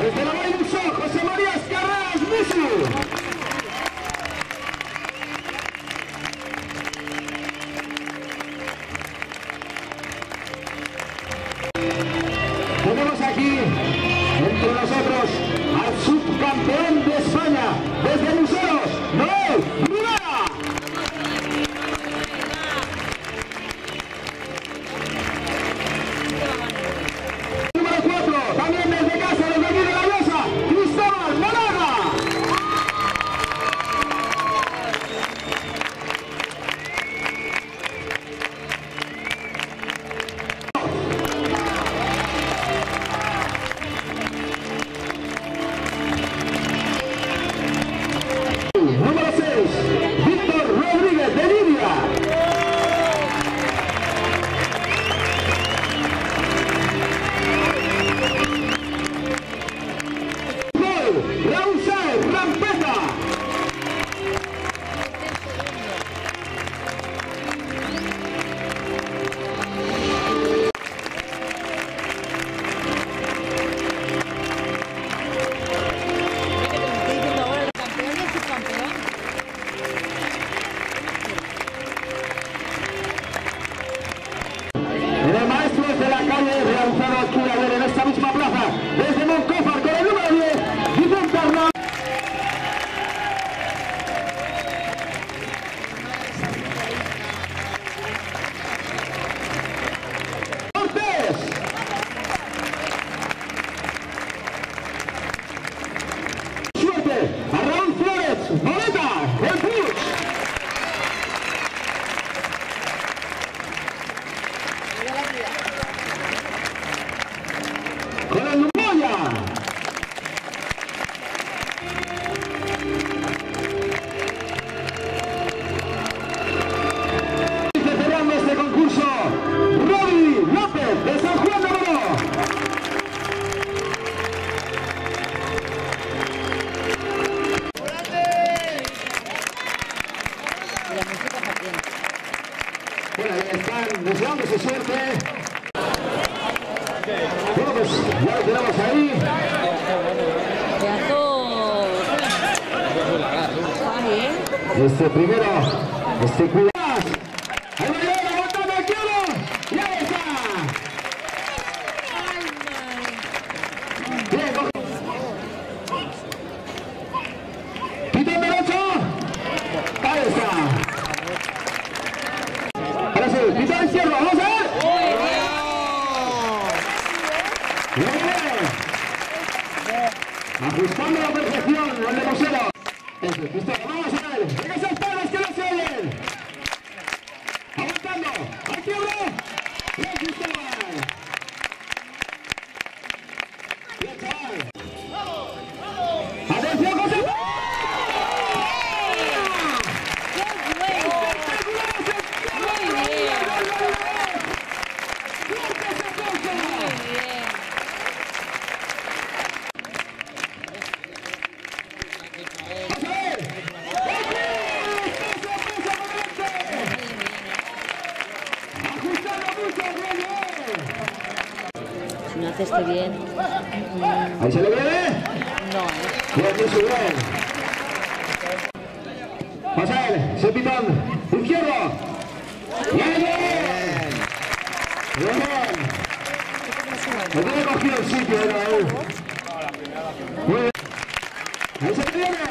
Desde la d'Uixó, José María Escarras Musu. Bueno, ahí están deseándose suerte. Bueno, pues ya lo tenemos ahí. ¿eh? Este primero, este cuidado. Ahí va a llegar la botada de izquierdo. Y ahí está. Bien, coge. Pitón derecho. Ahí está. Ahora sí, pitón izquierdo. Vamos a ver. Bien. Ajustando la perfección, el de Mosero. Eso, Cristóbal, vamos a ver. En esas palmas que no se oyen. Aguantando. Al quiebro. Bien, Cristóbal. Bien, chaval. Atención, José. ¡Qué bueno! Muy bien. Muy bien. Esto bien, mm, Ahí se le viene. no, su bien. Pasa él, se pitón. Izquierdo. Bien, bien. Bien, bien. Cogido el sitio, eh, Raúl. Muy bien. Ahí se le viene.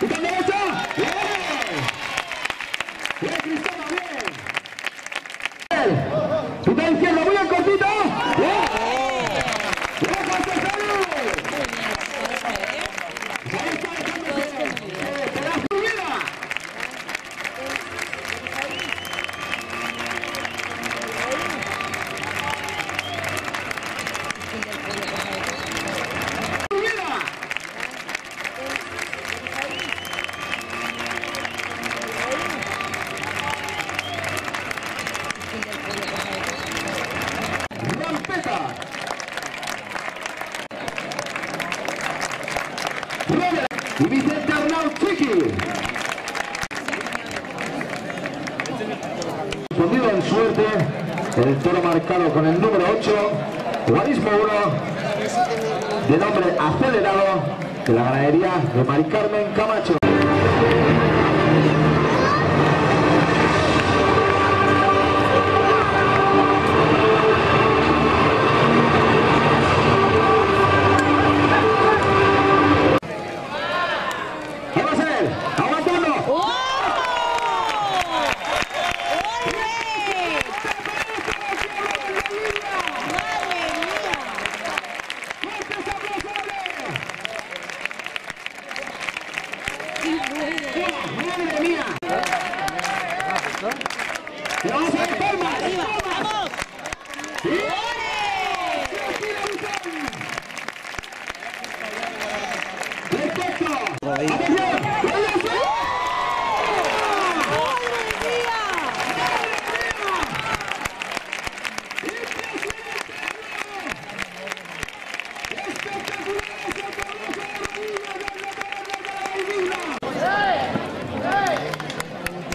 Pitón derecho. Bien. Bien, Cristóbal, bien. Pitón izquierdo, bien Y Vicente Arnau Chiqui. En suerte, el toro marcado con el número 8, Guarismo 1, de nombre acelerado de la ganadería de Mari Carmen Camacho. Ahí va a ser, aguantando. ¡Madre mía! ¡Le vamos a dar palmas! ¡Palmas! ¡Sí! ¡Perfecto! ¡Atención!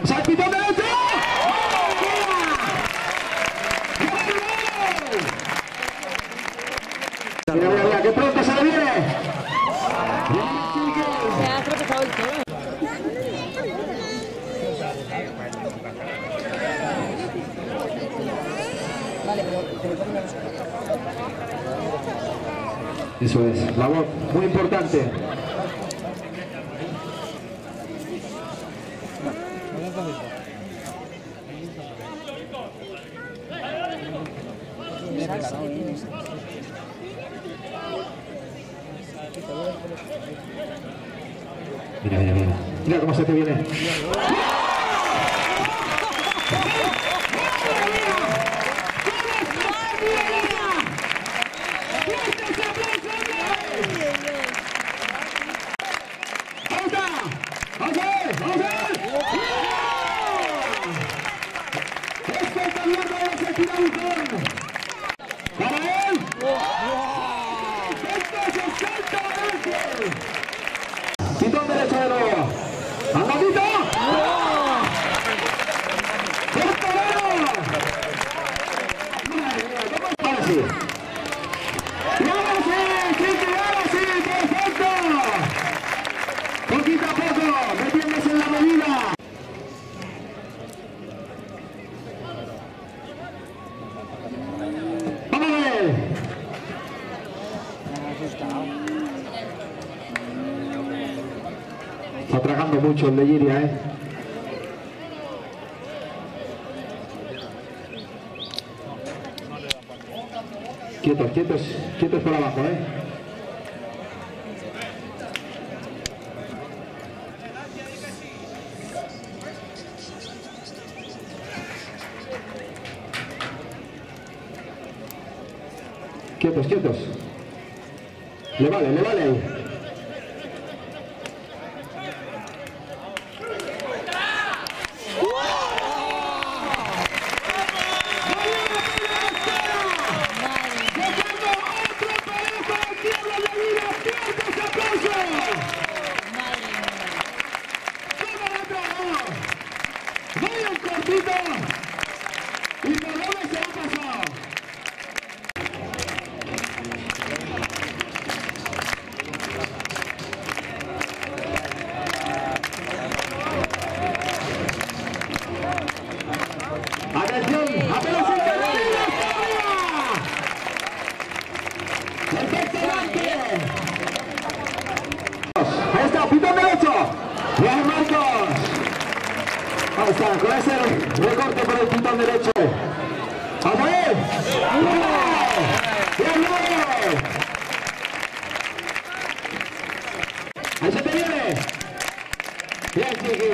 ¡Salpitón derecho! Mira, mira, mira, que pronto se le viene. Se ha tropezado el toro. La voz, muy importante. Mira, mira, mira. Mira cómo se te viene. Maria Gaia, que não. Está tragando mucho el de Giria, ¿eh? Quietos, quietos, quietos por abajo, ¿eh? Quietos, quietos. Le vale, le vale. Con ese recorte por el pitón derecho. ¡Vamos a ver! ¡Bien, Lore! Ahí se te viene. Bien, Chiqui.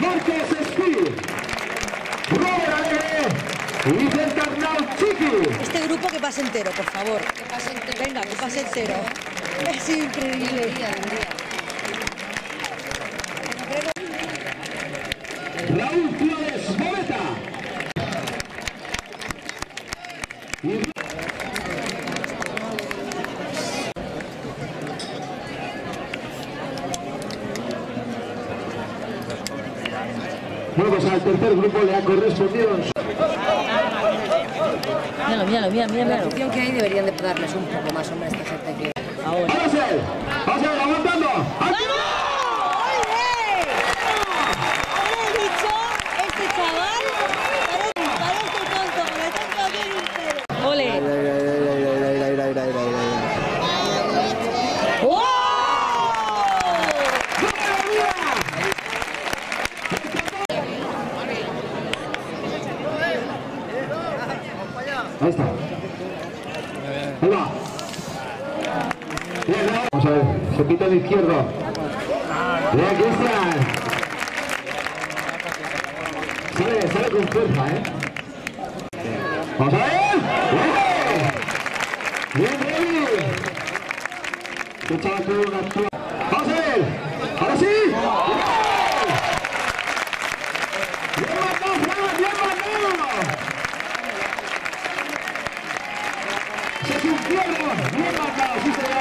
Marcos Speed. Robert Alegre. Y Vicente Arnau Chiqui. Este grupo que pase entero, por favor. Venga, que pase entero. Es increíble. al tercer grupo le ha correspondido. Míralo, míralo, míralo, míralo. La opción que hay deberían de darles un poco más, hombre, a esta gente que... Ahora. Vamos a ver, vamos a ver, aguantando. ¡Vamos! izquierdo. De Cristian. Sale, sale con fuerza, ¿eh? ¡Vamos a ver! ¡Bien! ¡Bien, bien! ¡Qué chaval con una actúa! ¡Vamos a ver! ¡Ahora sí!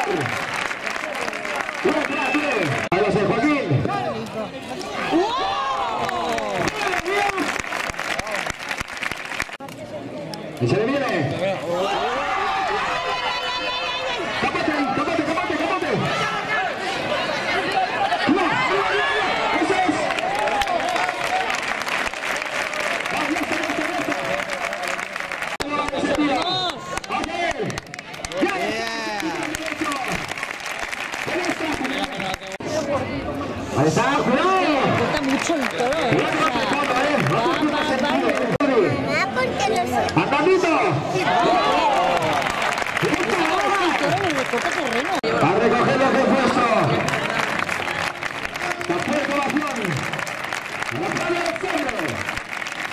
Yeah. Y se le viene.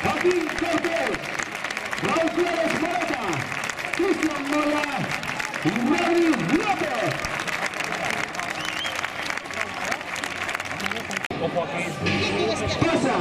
Martin Cortés, Raúl Flores Moreta, Cristian Moya y Rodri López. Ojo aquí. Pasa